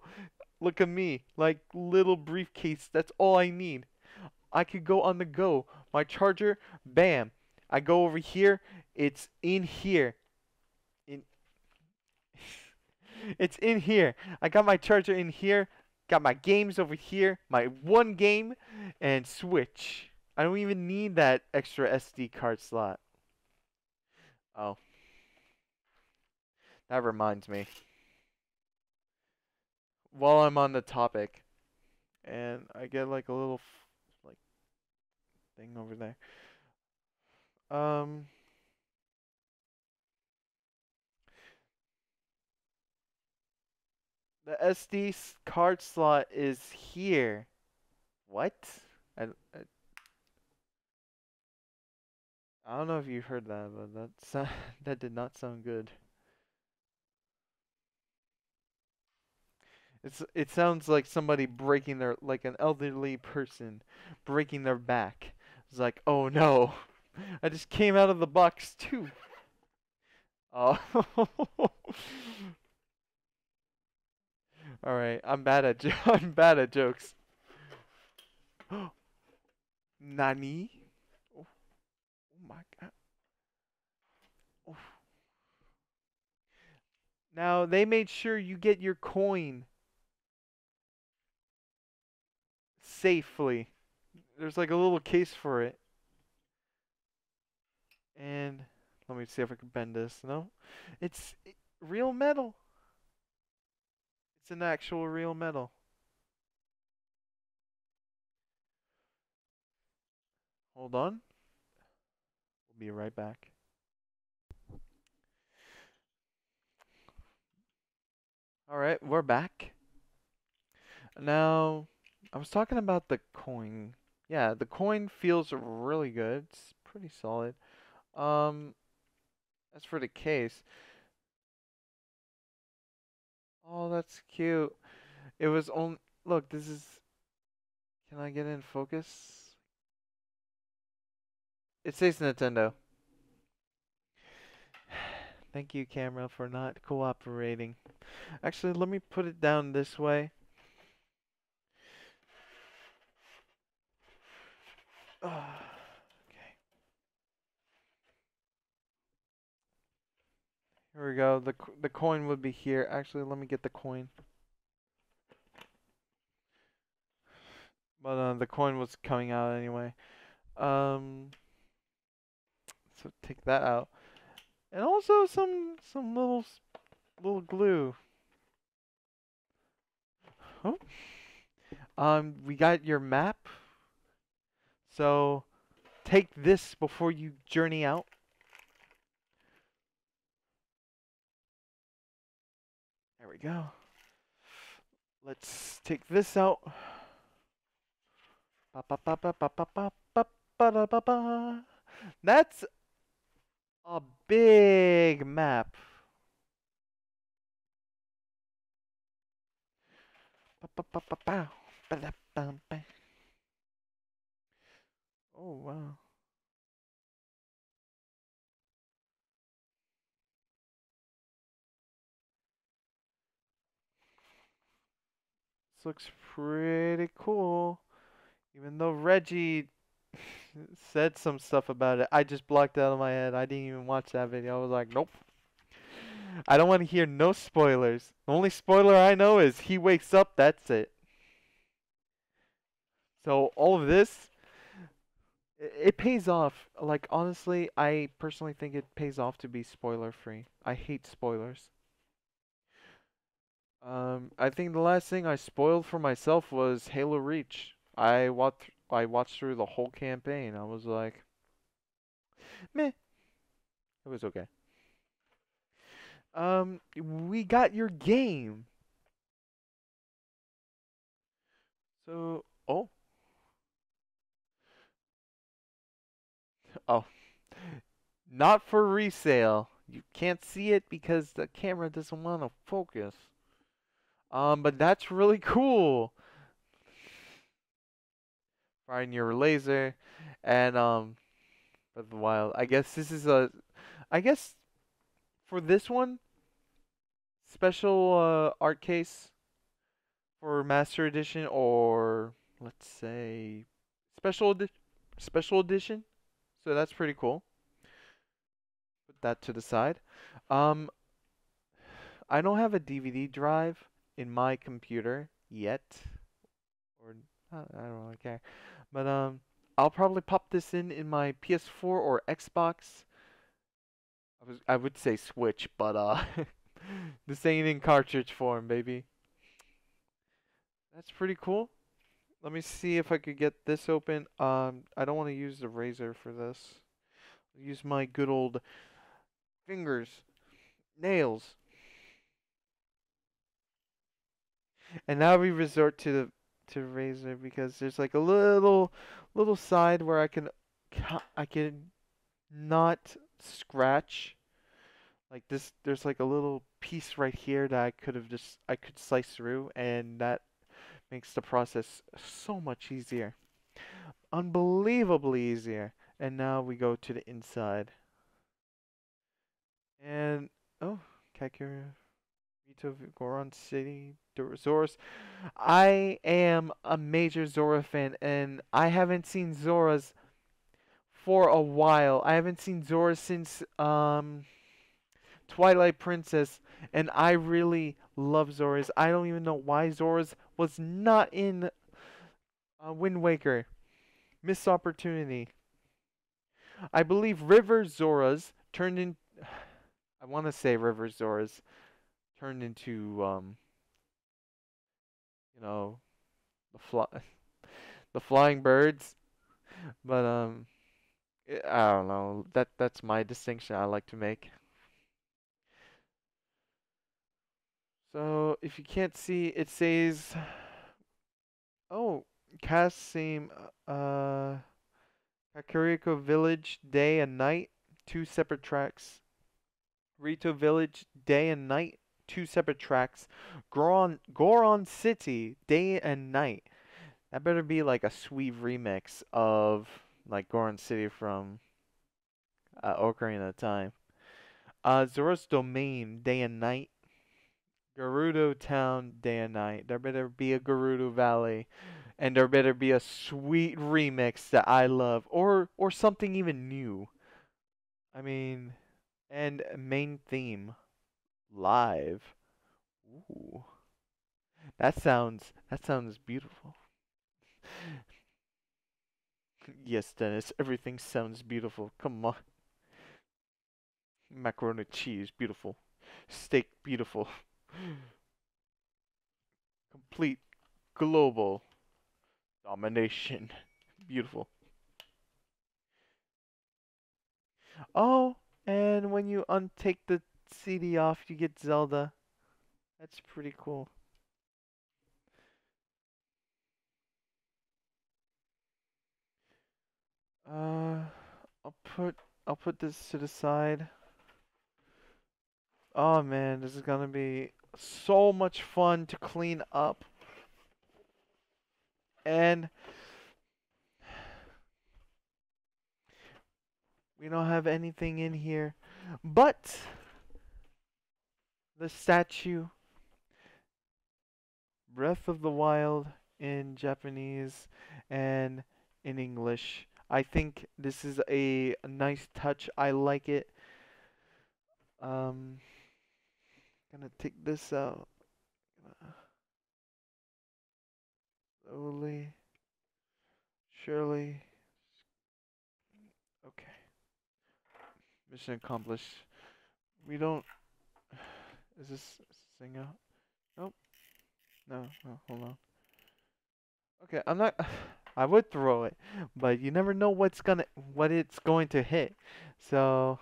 Look at me, like little briefcase. That's all I need. I could go on the go. My charger, bam. I go over here. It's in here. In It's in here. I got my charger in here. Got my games over here. My one game and Switch. I don't even need that extra SD card slot. Oh. That reminds me. While I'm on the topic, and I get like a little like thing over there. Um. The SD card slot is here. What? I, I I don't know if you heard that, but that that did not sound good. It's it sounds like somebody breaking their like an elderly person breaking their back. It's like, "Oh no. I just came out of the box too." Oh. All right, I'm bad at I'm bad at jokes. Nani? Oh, oh my god. Oof. Oh. Now, they made sure you get your coin safely. There's like a little case for it. And let me see if I can bend this. No, it's eh, real metal. It's an actual real metal. Hold on will be right back. Alright, we're back. Now, I was talking about the coin. Yeah, the coin feels really good. It's pretty solid. Um, as for the case, oh, that's cute. It was on. Look, this is. Can I get in focus? It says Nintendo. Thank you, camera, for not cooperating. Actually, let me put it down this way. okay. Here we go. The the coin would be here. Actually, let me get the coin. But uh, the coin was coming out anyway. Um, so take that out, and also some some little little glue. Oh. Um, we got your map. So take this before you journey out. There we go. Let's take this out. That's a big map. Oh, wow. This looks pretty cool. Even though Reggie said some stuff about it, I just blocked out of my head. I didn't even watch that video. I was like, nope. I don't want to hear no spoilers. The only spoiler I know is he wakes up, that's it. So all of this, it, pays off. Like honestly, I personally think it pays off to be spoiler free. I hate spoilers. Um, I think the last thing I spoiled for myself was Halo Reach. I watched I watched through the whole campaign. I was like, meh. It was okay. Um, we got your game. So, oh. Not for resale. You can't see it because the camera doesn't want to focus. Um, but that's really cool. Firing your laser, and um, the wild. I guess this is a. I guess for this one, special uh, art case for Master Edition, or let's say special edi- special edition. So that's pretty cool. Put that to the side. Um, I don't have a DVD drive in my computer yet, or I don't really care. But um, I'll probably pop this in in my PS4 or Xbox. I was I would say Switch, but uh, this ain't in cartridge form, baby. That's pretty cool. Let me see if I could get this open. Um, I don't want to use the razor for this. I'll use my good old fingers, nails. And now we resort to the to razor because there's like a little little side where I can I can not scratch like this there's like a little piece right here that I could have just I could slice through and that makes the process so much easier unbelievably easier. And now we go to the inside. And oh Kakariko Rito Goron City Zoras I am a major Zora fan and I haven't seen Zoras for a while. I haven't seen Zora since um Twilight Princess, and I really love Zoras. I don't even know why Zoras was not in uh, Wind Waker. Missed opportunity. I believe River Zoras turned in. I want to say River Zoras turned into um. You know, the fly, the flying birds, but um. I don't know. That that's my distinction I like to make. So if you can't see, it says, oh, Kasim, uh, Kakariko Village, day and night, two separate tracks. Rito Village, day and night, two separate tracks. Goron, Goron City, day and night. That better be like a sweet remix of like Goron City from uh, Ocarina of Time. Uh, Zora's Domain, day and night. Gerudo Town day and night. There better be a Gerudo Valley and there better be a sweet remix that I love or or something even new. I mean, and main theme live. Ooh. That sounds that sounds beautiful. yes, Dennis, everything sounds beautiful. Come on. Macaroni cheese, beautiful. Steak, beautiful. Complete global domination. Beautiful. Oh, and when you untake the CD off, you get Zelda. That's pretty cool. Uh, I'll put I'll put this to the side. Oh man, this is gonna be so much fun to clean up. And we don't have anything in here but the statue Breath of the Wild in Japanese and in English. I think this is a nice touch. I like it. Um, gonna take this out. Slowly, surely. Okay. Mission accomplished. We don't. Is this thing out? Nope. No, no, hold on. Okay, I'm not. I would throw it, but you never know what's gonna, what it's going to hit. So,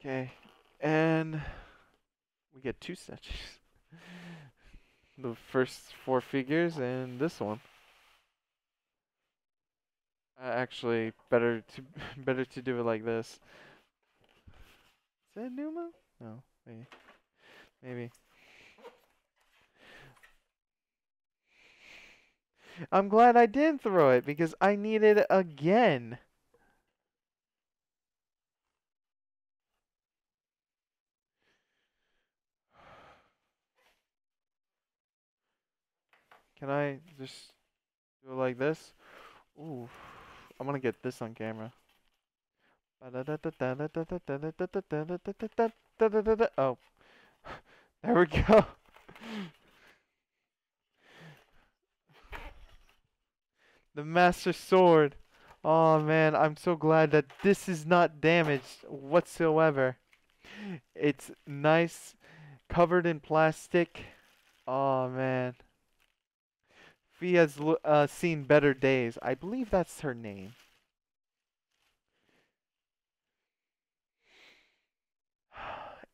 okay, and we get two statues. the first four figures and this one. Uh, actually, better to better to do it like this. Is that Numa? No, maybe. Maybe. I'm glad I didn't throw it because I need it again. Can I just do it like this? Ooh, I'm gonna get this on camera. Oh, there we go. The Master Sword. Oh man, I'm so glad that this is not damaged whatsoever. It's nice, covered in plastic. Oh man. Fi has uh, seen better days. I believe that's her name.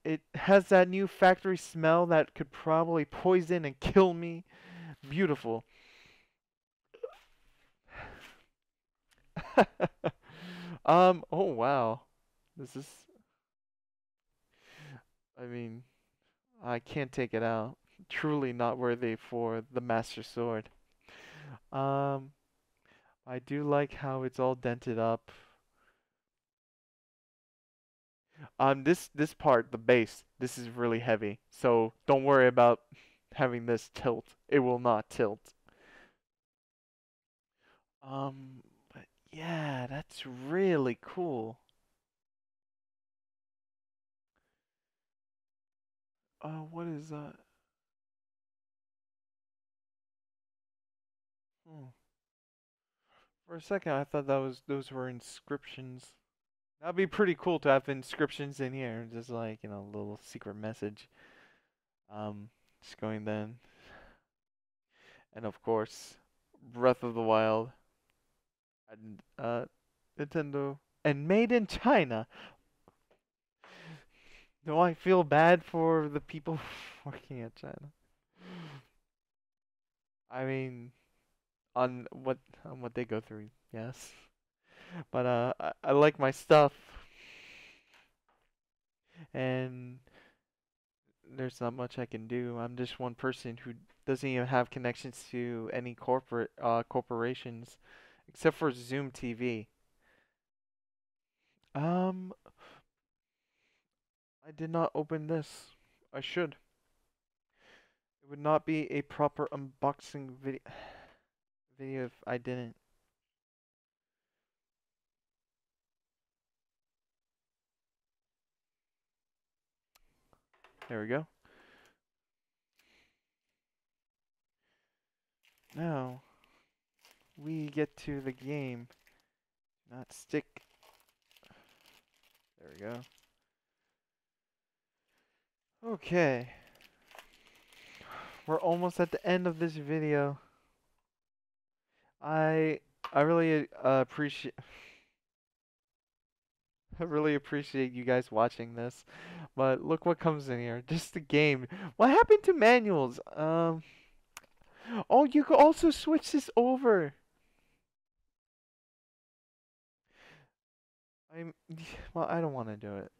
It has that new factory smell that could probably poison and kill me. Beautiful. um. Oh wow. This is. I mean, I can't take it out. Truly not worthy for the Master Sword. Um. I do like how it's all dented up. Um, this this part, the base, this is really heavy. So don't worry about having this tilt. It will not tilt. Um, but yeah, that's really cool. Uh, what is that? For a second, I thought that was those were inscriptions. That'd be pretty cool to have inscriptions in here, just like you know, a little secret message. Um, just going then, and of course, Breath of the Wild and uh, Nintendo, and made in China. Do I feel bad for the people working at China? I mean, on what on what they go through, yes. But uh, I, I like my stuff, and there's not much I can do. I'm just one person who doesn't even have connections to any corporate uh corporations except for Zoom TV. Um, I did not open this. I should. It It would not be a proper unboxing video video if I didn't. There we go. Now, we get to the game. Not stick. There we go. Okay. We're almost at the end of this video. I I really uh, appreciate I really appreciate you guys watching this. But look what comes in here. Just the game. What happened to manuals? Um Oh, you could also switch this over. I'm well, I don't want to do it.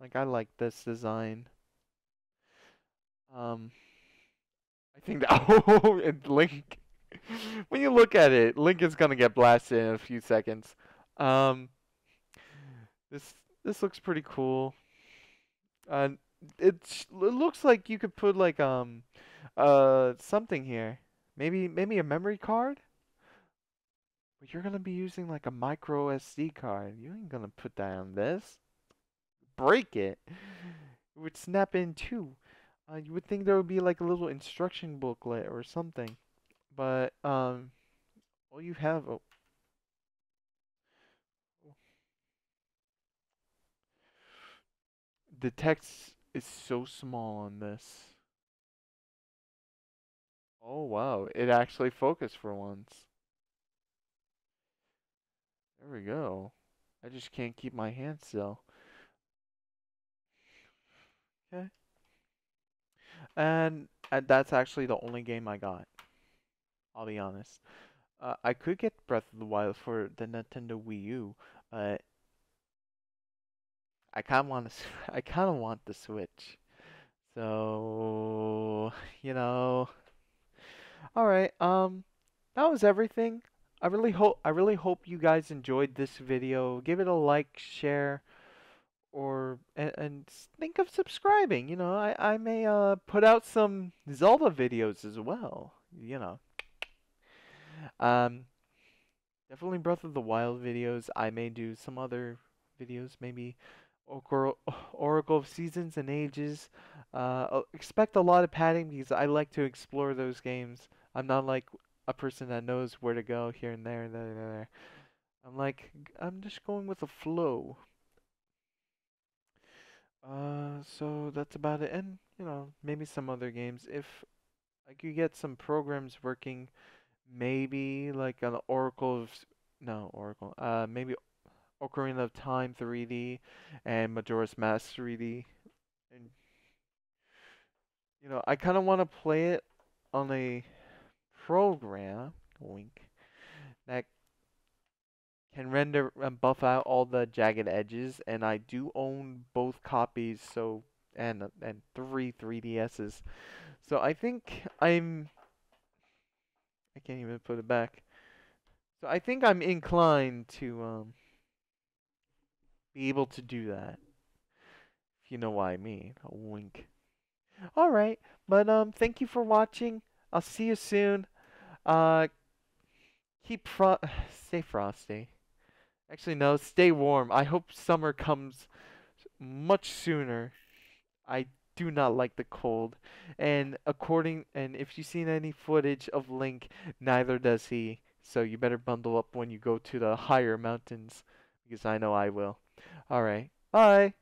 Like I like this design. Um I think that oh, and Link when you look at it, Lincoln's gonna get blasted in a few seconds. Um this this looks pretty cool. Uh it looks like you could put like um uh something here. Maybe maybe a memory card? But you're gonna be using like a micro SD card. You ain't gonna put that on this. Break it. It would snap in too. Uh, you would think there would be like a little instruction booklet or something. But um all you have oh, the text is so small on this. Oh wow, it actually focused for once. There we go. I just can't keep my hand still. Okay. And, and that's actually the only game I got. I'll be honest. Uh, I could get Breath of the Wild for the Nintendo Wii U, but I kind of want to. I kind of want the Switch. So, you know. All right. Um, that was everything. I really hope I really hope you guys enjoyed this video. Give it a like, share, or and, and think of subscribing. You know, I I may uh put out some Zelda videos as well. You know. Um, definitely Breath of the Wild videos. I may do some other videos, maybe Oracle of Seasons and Ages. Uh, expect a lot of padding because I like to explore those games. I'm not like a person that knows where to go here and there and there and there. I'm like, I'm just going with the flow. Uh, so that's about it. And, you know, maybe some other games. If I could get some programs working, maybe like an Oracle of, no, Oracle, uh, maybe Ocarina of Time 3D and Majora's Mask 3D. And, you know, I kind of want to play it on a program, wink, that can render and buff out all the jagged edges, and I do own both copies, so and and three 3DSs. So I think I'm I can't even put it back. So I think I'm inclined to um be able to do that. If you know what I mean. A wink. Alright, but um thank you for watching. I'll see you soon. Uh, keep fro stay frosty. Actually, no, stay warm. I hope summer comes much sooner. I do not like the cold. And according and if you've seen any footage of Link, neither does he. So you better bundle up when you go to the higher mountains because I know I will. All right. Bye.